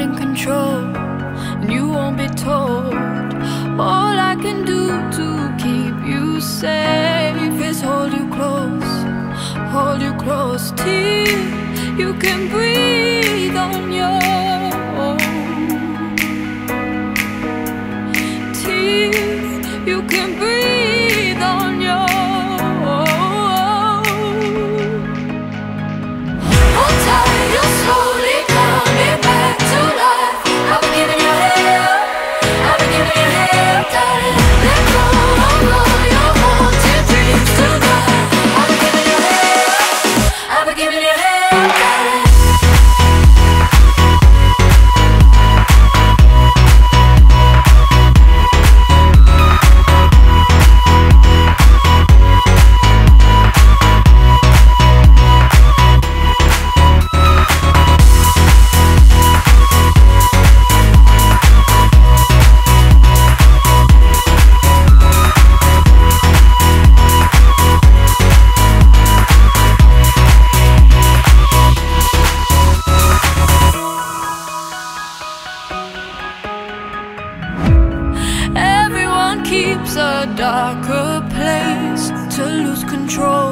in control, and you won't be told. All I can do to keep you safe is hold you close, hold you close till you can breathe on your own. Till you can breathe. keeps a darker place to lose control.